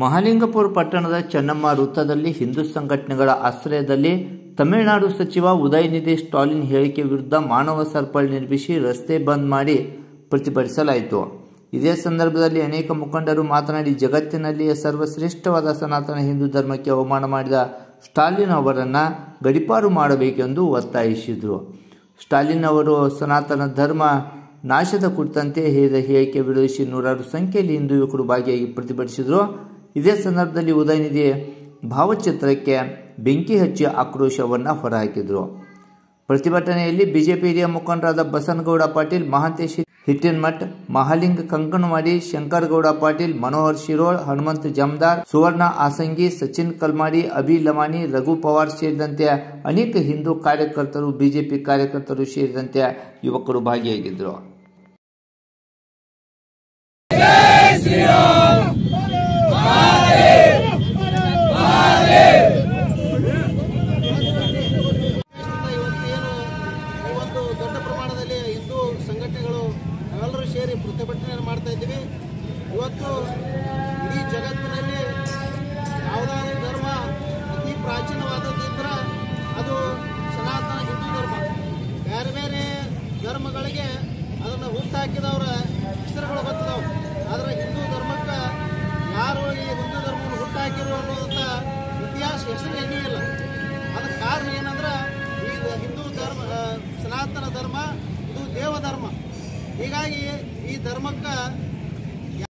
ಮಹಾಲಿಂಗಪುರ ಪಟ್ಟಣದ ಚೆನ್ನಮ್ಮ ವೃತ್ತದಲ್ಲಿ ಹಿಂದೂ ಸಂಘಟನೆಗಳ ಆಶ್ರಯದಲ್ಲಿ ತಮಿಳುನಾಡು ಸಚಿವ ಉದಯನಿಧಿ ಸ್ಟಾಲಿನ್ ಹೇಳಿಕೆ ವಿರುದ್ಧ ಮಾನವ ಸರಪಳಿ ನಿರ್ಮಿಸಿ ರಸ್ತೆ ಬಂದ್ ಮಾಡಿ ಪ್ರತಿಭಟಿಸಲಾಯಿತು. ಇದೇ ಸಂದರ್ಭದಲ್ಲಿ ಅನೇಕ ಮುಖಂಡರು ಮಾತನಾಡಿ, ಜಗತ್ತಿನಲ್ಲಿಯೇ ಸರ್ವಶ್ರೇಷ್ಠವಾದ ಸನಾತನ ಹಿಂದೂ ಧರ್ಮಕ್ಕೆ ಅವಮಾನ ಮಾಡಿದ ಸ್ಟಾಲಿನ್ ಅವರನ್ನು ಗಡಿಪಾರು ಮಾಡಬೇಕೆಂದು ಒತ್ತಾಯಿಸಿದರು. ಸ್ಟಾಲಿನ್ ಅವರು, ಸನಾತನ ಧರ್ಮ ನಾಶದ ಕುರಿತಂತೆ ಹೇಳಿದ ಹೇಳಿಕೆ ವಿರೋಧಿಸಿ ನೂರಾರು ಸಂಖ್ಯೆಯಲ್ಲಿ ಹಿಂದೂ ಯುವಕರು ಭಾಗಿಯಾಗಿ ಪ್ರತಿಭಟಿಸಿದರು. ಇದೇ ಸಂದರ್ಭದಲ್ಲಿ ಉದಯನಿಧಿ ಭಾವಚಿತ್ರಕ್ಕೆ ಬೆಂಕಿ ಹಚ್ಚಿ ಆಕ್ರೋಶವನ್ನು ಹೊರಹಾಕಿದರು. ಪ್ರತಿಭಟನೆಯಲ್ಲಿ ಬಿಜೆಪಿ ಹಿರಿಯ ಮುಖಂಡರಾದ ಬಸನಗೌಡ ಪಾಟೀಲ್, ಮಹಾಂತೇಶ್ ಹಿಟ್ಟಿನ್ಮಠ್, ಮಹಾಲಿಂಗ ಕಂಕಣವಾಡಿ, ಶಂಕರಗೌಡ ಪಾಟೀಲ್, ಮನೋಹರ್ ಶಿರೋಳ್, ಹನುಮಂತ್ ಜಮದಾರ್, ಸುವರ್ಣ ಆಸಂಗಿ, ಸಚಿನ್ ಕಲ್ಮಾಡಿ, ಅಭಿ ಲಮಾನಿ ರಘು ಪವಾರ್ ಸೇರಿದಂತೆ ಅನೇಕ ಹಿಂದೂ ಕಾರ್ಯಕರ್ತರು, ಬಿಜೆಪಿ ಕಾರ್ಯಕರ್ತರು ಸೇರಿದಂತೆ ಯುವಕರು ಭಾಗಿಯಾಗಿದ್ದರು ಸೇರಿ ಪ್ರತಿಭಟನೆಯನ್ನು ಮಾಡ್ತಾ ಇದ್ದೀವಿ. ಇವತ್ತು ಇಡೀ ಜಗತ್ತಿನಲ್ಲಿ ಯಾವುದಾದ್ರೂ ಧರ್ಮ ಅತಿ ಪ್ರಾಚೀನವಾದದ್ದಿದ್ರೆ ಅದು ಸನಾತನ ಹಿಂದೂ ಧರ್ಮ. ಬೇರೆ ಬೇರೆ ಧರ್ಮಗಳಿಗೆ ಅದನ್ನು ಹುಟ್ಟಾಕಿದವರ ಹೆಸರುಗಳು ಗೊತ್ತಿದಾವೆ. ಆದರೆ ಹಿಂದೂ ಧರ್ಮಕ್ಕೆ ಯಾರು ಈ ಹಿಂದೂ ಧರ್ಮವನ್ನು ಹುಟ್ಟಾಕಿರು ಅನ್ನೋದಂಥ ಇತಿಹಾಸ ಹೆಸರು ಎಣ್ಣೆ ಇಲ್ಲ. ಅದಕ್ಕೆ ಕಾರಣ ಏನಂದ್ರೆ ಈ ಹಿಂದೂ ಧರ್ಮ ಸನಾತನ ಧರ್ಮ, ಇದು ದೇವ ಧರ್ಮ ಹೀಗಾಗಿ ಈ ಧರ್ಮಕ್ಕೆ